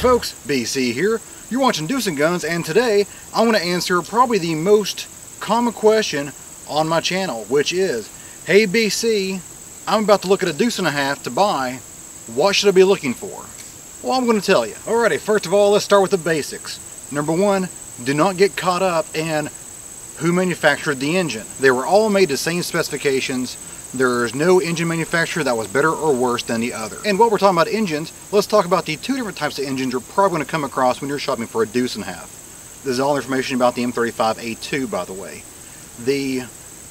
folks, BC here. You're watching Deuce and Guns and today I want to answer probably the most common question on my channel which is Hey BC, I'm about to look at a deuce and a half to buy. What should I be looking for? Well, I'm going to tell you. Alrighty, first of all, let's start with the basics. Number one, do not get caught up in who manufactured the engine. They were all made to the same specifications. There's no engine manufacturer that was better or worse than the other. And while we're talking about engines, let's talk about the two different types of engines you're probably going to come across when you're shopping for a deuce and a half. This is all information about the M35A2, by the way. The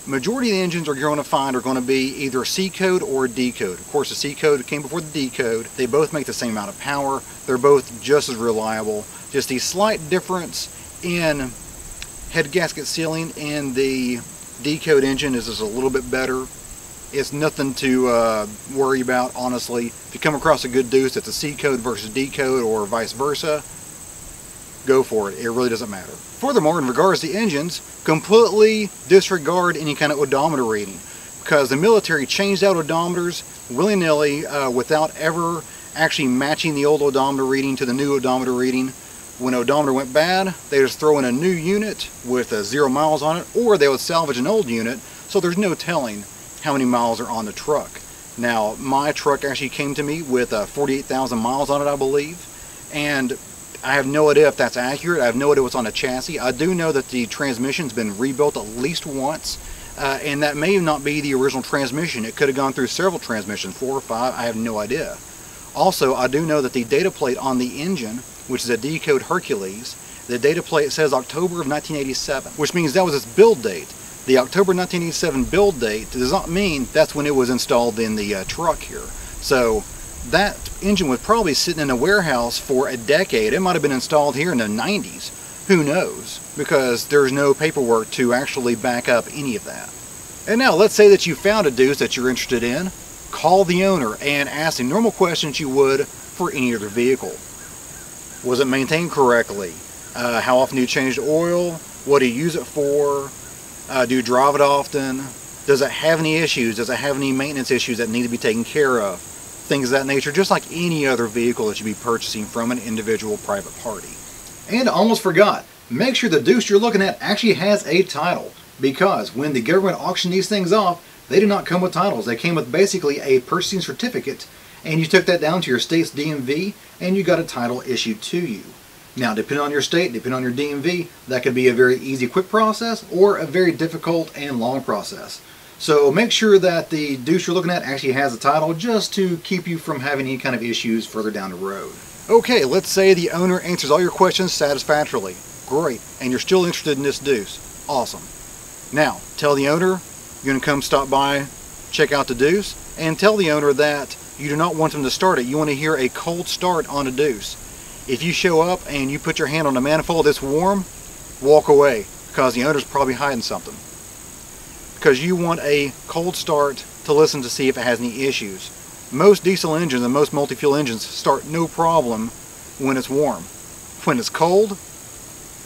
majority of the engines you're going to find are going to be either C code or D code. Of course, the C code came before the D code. They both make the same amount of power. They're both just as reliable. Just a slight difference in head gasket sealing in the D code engine is just a little bit better it's nothing to uh, worry about, honestly. If you come across a good deuce that's a C code versus D code or vice versa, go for it. It really doesn't matter. Furthermore, in regards to engines, completely disregard any kind of odometer reading because the military changed out odometers willy-nilly uh, without ever actually matching the old odometer reading to the new odometer reading. When odometer went bad, they just throw in a new unit with uh, zero miles on it, or they would salvage an old unit, so there's no telling how many miles are on the truck. Now, my truck actually came to me with uh, 48,000 miles on it, I believe, and I have no idea if that's accurate. I have no idea what's on the chassis. I do know that the transmission's been rebuilt at least once, uh, and that may not be the original transmission. It could have gone through several transmissions, four or five, I have no idea. Also, I do know that the data plate on the engine, which is a D code Hercules, the data plate says October of 1987, which means that was its build date. The October 1987 build date does not mean that's when it was installed in the uh, truck here. So that engine was probably sitting in a warehouse for a decade. It might have been installed here in the 90s. Who knows? Because there's no paperwork to actually back up any of that. And now let's say that you found a deuce that you're interested in. Call the owner and ask the normal questions you would for any other vehicle. Was it maintained correctly? Uh, how often do you change the oil? What do you use it for? Uh, do you drive it often? Does it have any issues? Does it have any maintenance issues that need to be taken care of? Things of that nature, just like any other vehicle that you'd be purchasing from an individual private party. And almost forgot, make sure the Deuce you're looking at actually has a title because when the government auctioned these things off, they did not come with titles. They came with basically a purchasing certificate and you took that down to your state's DMV and you got a title issued to you. Now, depending on your state, depending on your DMV, that could be a very easy, quick process or a very difficult and long process. So make sure that the deuce you're looking at actually has a title just to keep you from having any kind of issues further down the road. Okay, let's say the owner answers all your questions satisfactorily. Great, and you're still interested in this deuce. Awesome. Now, tell the owner you're going to come stop by, check out the deuce, and tell the owner that you do not want them to start it. You want to hear a cold start on a deuce. If you show up and you put your hand on the manifold that's warm, walk away because the owner's probably hiding something. Because you want a cold start to listen to see if it has any issues. Most diesel engines and most multi-fuel engines start no problem when it's warm. When it's cold,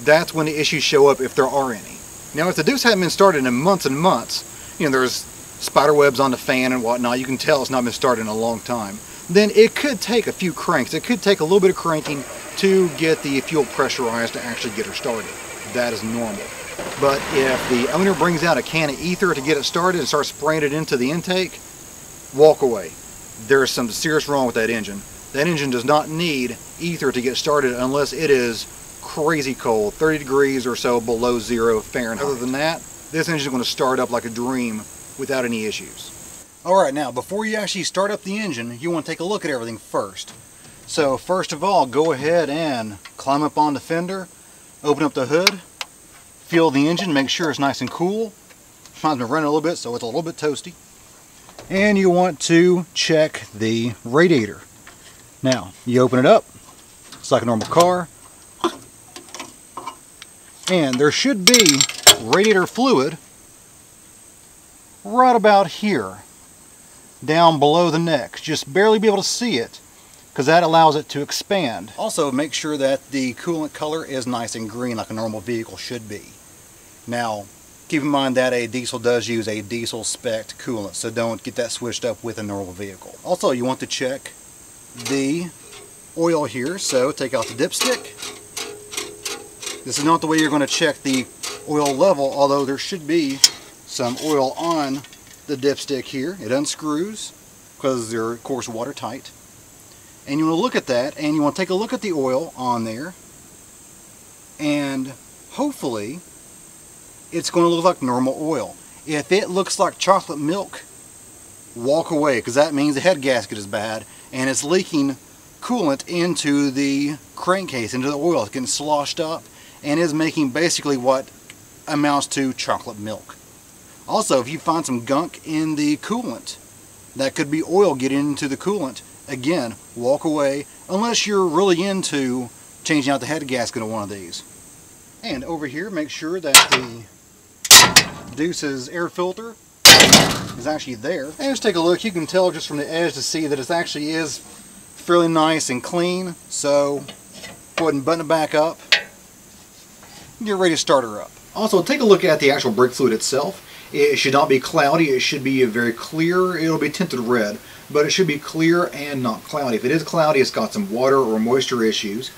that's when the issues show up if there are any. Now if the deuce hadn't been started in months and months, you know, there's spider webs on the fan and whatnot, you can tell it's not been started in a long time then it could take a few cranks. It could take a little bit of cranking to get the fuel pressurized to actually get her started. That is normal. But if the owner brings out a can of ether to get it started and starts spraying it into the intake, walk away. There's some serious wrong with that engine. That engine does not need ether to get started unless it is crazy cold, 30 degrees or so below zero Fahrenheit. Other than that, this engine is going to start up like a dream without any issues. Alright now before you actually start up the engine you want to take a look at everything first. So first of all go ahead and climb up on the fender, open up the hood, feel the engine, make sure it's nice and cool. Mine's been running a little bit so it's a little bit toasty. And you want to check the radiator. Now you open it up, it's like a normal car. And there should be radiator fluid right about here down below the neck. Just barely be able to see it because that allows it to expand. Also make sure that the coolant color is nice and green like a normal vehicle should be. Now keep in mind that a diesel does use a diesel spec coolant so don't get that switched up with a normal vehicle. Also you want to check the oil here, so take out the dipstick. This is not the way you're going to check the oil level, although there should be some oil on the dipstick here. It unscrews because they're, of course, watertight. And you want to look at that, and you want to take a look at the oil on there, and hopefully it's going to look like normal oil. If it looks like chocolate milk, walk away because that means the head gasket is bad and it's leaking coolant into the crankcase, into the oil. It's getting sloshed up and is making basically what amounts to chocolate milk. Also, if you find some gunk in the coolant, that could be oil getting into the coolant, again, walk away unless you're really into changing out the head gasket on one of these. And over here, make sure that the Deuce's air filter is actually there. And just take a look, you can tell just from the edge to see that it actually is fairly nice and clean. So go ahead and button it back up. Get ready to start her up. Also, take a look at the actual brake fluid itself. It should not be cloudy, it should be very clear, it'll be tinted red, but it should be clear and not cloudy. If it is cloudy, it's got some water or moisture issues.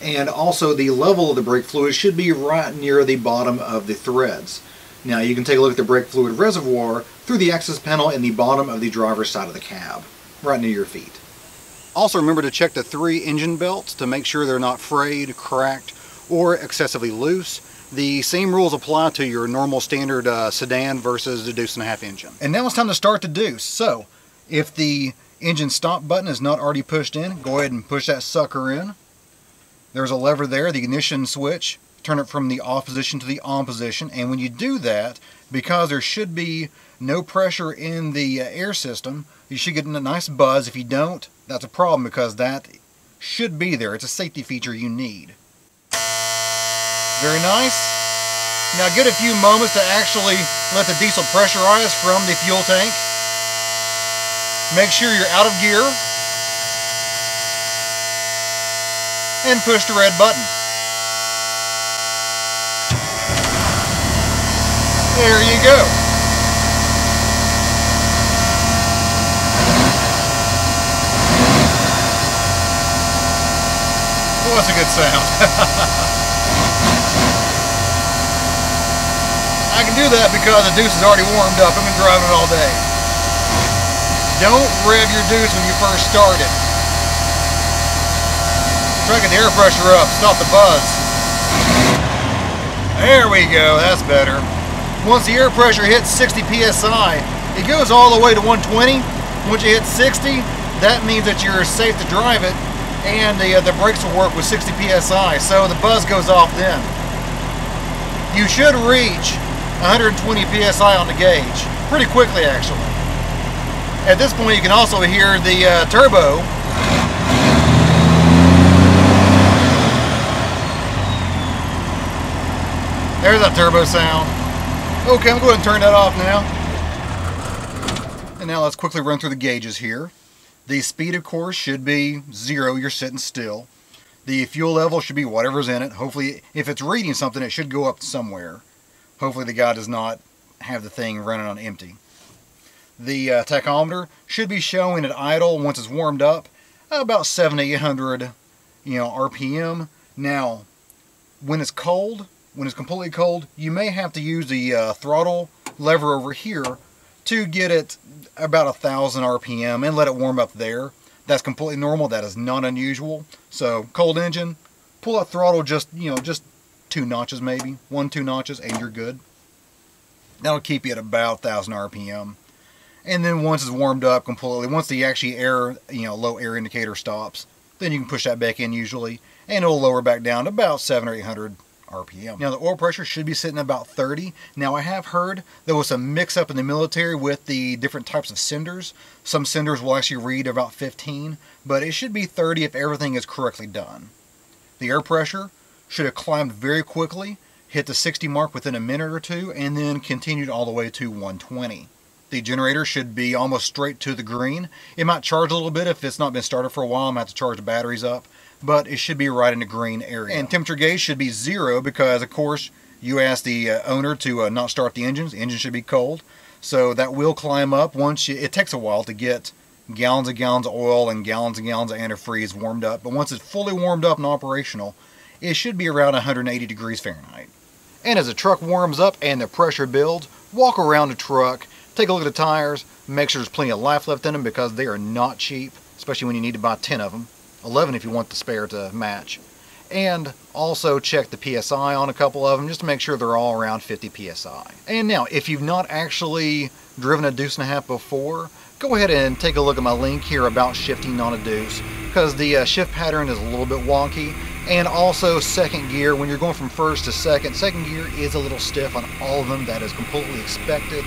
And also the level of the brake fluid should be right near the bottom of the threads. Now you can take a look at the brake fluid reservoir through the access panel in the bottom of the driver's side of the cab, right near your feet. Also remember to check the three engine belts to make sure they're not frayed, cracked, or excessively loose. The same rules apply to your normal standard uh, sedan versus the Deuce and a half engine. And now it's time to start the Deuce. So, if the engine stop button is not already pushed in, go ahead and push that sucker in. There's a lever there, the ignition switch turn it from the off position to the on position. And when you do that, because there should be no pressure in the uh, air system, you should get a nice buzz. If you don't, that's a problem because that should be there. It's a safety feature you need. Very nice. Now get a few moments to actually let the diesel pressurize from the fuel tank. Make sure you're out of gear. And push the red button. There you go. Oh, that's a good sound. can do that because the deuce is already warmed up. I've been driving it all day. Don't rev your deuce when you first start it. Get the air pressure up, stop the buzz. There we go, that's better. Once the air pressure hits 60 psi, it goes all the way to 120. Once you hit 60, that means that you're safe to drive it, and the, uh, the brakes will work with 60 psi, so the buzz goes off then. You should reach 120 psi on the gauge, pretty quickly actually. At this point you can also hear the uh, turbo There's that turbo sound. Okay, I'm going to turn that off now. And now let's quickly run through the gauges here. The speed, of course, should be zero. You're sitting still. The fuel level should be whatever's in it. Hopefully, if it's reading something, it should go up somewhere. Hopefully the guy does not have the thing running on empty. The uh, tachometer should be showing at idle once it's warmed up about 7 to 800 you know, RPM. Now, when it's cold, when it's completely cold, you may have to use the uh, throttle lever over here to get it about a thousand RPM and let it warm up there. That's completely normal. That is not unusual. So cold engine, pull that throttle just, you know, just two notches maybe, one, two notches, and you're good. That'll keep you at about 1,000 RPM. And then once it's warmed up completely, once the actually air, you know, low air indicator stops, then you can push that back in usually, and it'll lower back down to about seven or 800 RPM. Now the oil pressure should be sitting about 30. Now I have heard there was a mix up in the military with the different types of senders. Some senders will actually read about 15, but it should be 30 if everything is correctly done. The air pressure should have climbed very quickly, hit the 60 mark within a minute or two, and then continued all the way to 120. The generator should be almost straight to the green. It might charge a little bit if it's not been started for a while. Going to have to charge the batteries up but it should be right in the green area. And temperature gauge should be zero because, of course, you asked the uh, owner to uh, not start the engines. The engine should be cold. So that will climb up once you, it takes a while to get gallons and gallons of oil and gallons and gallons of antifreeze warmed up. But once it's fully warmed up and operational, it should be around 180 degrees Fahrenheit. And as the truck warms up and the pressure builds, walk around the truck, take a look at the tires, make sure there's plenty of life left in them because they are not cheap, especially when you need to buy 10 of them. 11 if you want the spare to match. And also check the PSI on a couple of them just to make sure they're all around 50 PSI. And now, if you've not actually driven a deuce and a half before, go ahead and take a look at my link here about shifting on a deuce because the uh, shift pattern is a little bit wonky and also second gear when you're going from first to second second gear is a little stiff on all of them. That is completely expected.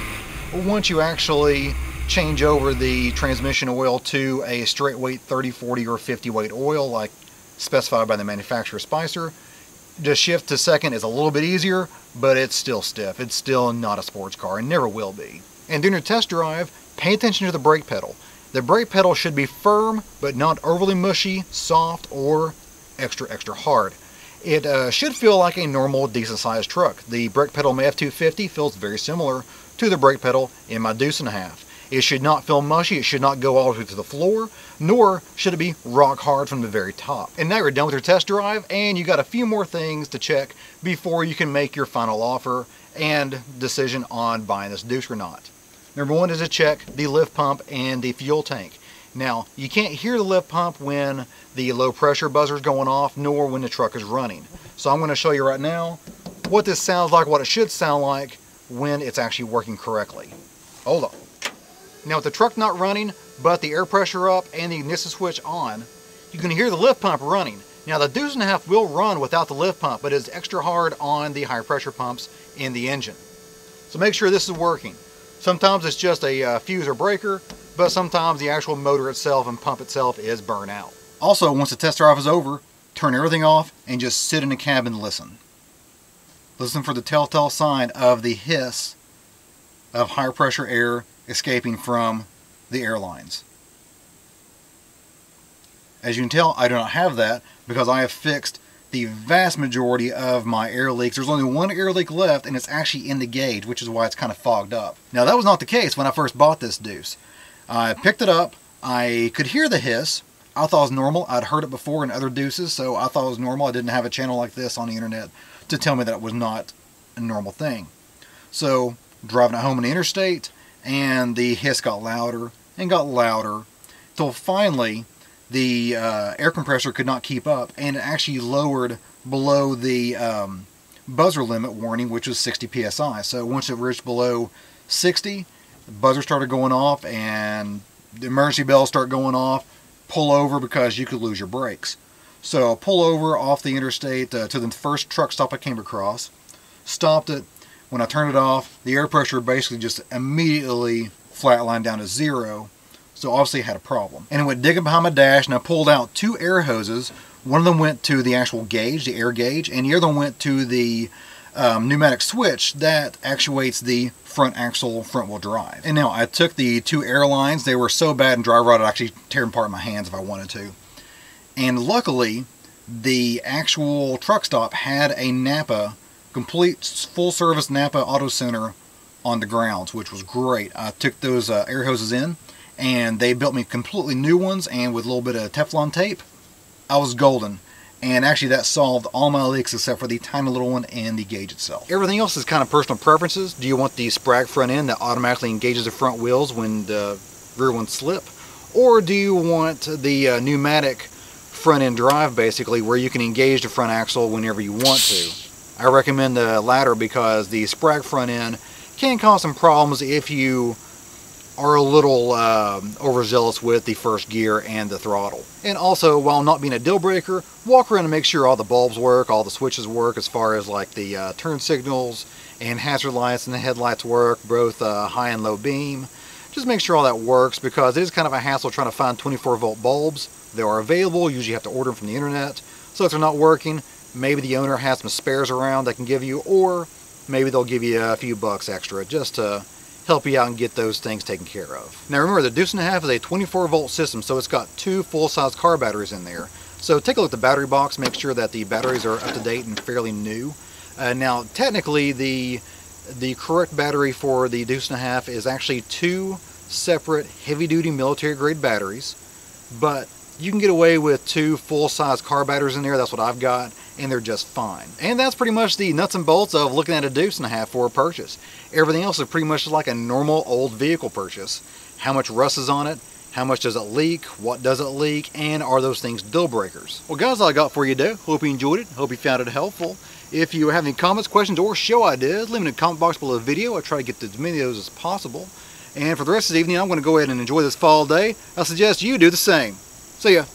But once you actually change over the transmission oil to a straight weight 30 40 or 50 weight oil like specified by the manufacturer Spicer the shift to second is a little bit easier but it's still stiff. It's still not a sports car and never will be. And during your test drive pay attention to the brake pedal. The brake pedal should be firm but not overly mushy soft or extra, extra hard. It uh, should feel like a normal, decent sized truck. The brake pedal in my F250 feels very similar to the brake pedal in my Deuce and a half. It should not feel mushy, it should not go all the way to the floor, nor should it be rock hard from the very top. And now you're done with your test drive, and you got a few more things to check before you can make your final offer and decision on buying this Deuce or not. Number one is to check the lift pump and the fuel tank. Now, you can't hear the lift pump when the low pressure buzzer is going off, nor when the truck is running. So I'm going to show you right now what this sounds like, what it should sound like when it's actually working correctly. Hold on. Now with the truck not running, but the air pressure up and the ignition switch on, you can hear the lift pump running. Now the Deuce and a half will run without the lift pump, but it's extra hard on the high pressure pumps in the engine. So make sure this is working. Sometimes it's just a uh, fuse or breaker, but sometimes the actual motor itself and pump itself is burnt out. Also, once the test drive is over, turn everything off and just sit in the cab and listen. Listen for the telltale sign of the hiss of higher pressure air escaping from the airlines. As you can tell, I do not have that because I have fixed the vast majority of my air leaks. There's only one air leak left and it's actually in the gauge, which is why it's kind of fogged up. Now that was not the case when I first bought this Deuce. I picked it up. I could hear the hiss. I thought it was normal. I'd heard it before in other deuces, so I thought it was normal. I didn't have a channel like this on the internet to tell me that it was not a normal thing. So, driving home on the interstate, and the hiss got louder and got louder, till finally the uh, air compressor could not keep up, and it actually lowered below the um, buzzer limit warning, which was 60 psi. So once it reached below 60, the buzzer started going off and the emergency bells start going off. Pull over because you could lose your brakes. So pull over off the interstate uh, to the first truck stop I came across. Stopped it. When I turned it off, the air pressure basically just immediately flatlined down to zero. So obviously I had a problem. And I went digging behind my dash and I pulled out two air hoses. One of them went to the actual gauge, the air gauge, and the other one went to the um, pneumatic switch that actuates the front axle front wheel drive. And now I took the two air lines, they were so bad and dry rot I'd actually tear them apart in my hands if I wanted to. And luckily, the actual truck stop had a Napa, complete full service Napa Auto Center on the grounds, which was great. I took those uh, air hoses in and they built me completely new ones and with a little bit of Teflon tape, I was golden and actually that solved all my leaks except for the tiny little one and the gauge itself. Everything else is kind of personal preferences. Do you want the Sprag front end that automatically engages the front wheels when the rear ones slip? Or do you want the uh, pneumatic front end drive basically where you can engage the front axle whenever you want to? I recommend the latter because the Sprag front end can cause some problems if you are a little um, overzealous with the first gear and the throttle. And also, while not being a deal breaker, walk around and make sure all the bulbs work, all the switches work as far as like the uh, turn signals and hazard lights and the headlights work, both uh, high and low beam. Just make sure all that works because it is kind of a hassle trying to find 24 volt bulbs. They are available, usually you have to order them from the internet. So if they're not working, maybe the owner has some spares around that can give you, or maybe they'll give you a few bucks extra just to help you out and get those things taken care of. Now remember the Deuce and a half is a 24 volt system so it's got two full-size car batteries in there. So take a look at the battery box, make sure that the batteries are up to date and fairly new. Uh, now technically the the correct battery for the Deuce and a half is actually two separate heavy-duty military-grade batteries, but you can get away with two full-size car batteries in there. That's what I've got, and they're just fine. And that's pretty much the nuts and bolts of looking at a deuce and a half for a purchase. Everything else is pretty much like a normal old vehicle purchase. How much rust is on it? How much does it leak? What does it leak? And are those things deal breakers? Well guys, all I got for you today. Hope you enjoyed it. Hope you found it helpful. If you have any comments, questions, or show ideas, leave them in the comment box below the video. I try to get to as many of those as possible. And for the rest of the evening, I'm going to go ahead and enjoy this fall day. I suggest you do the same. See ya.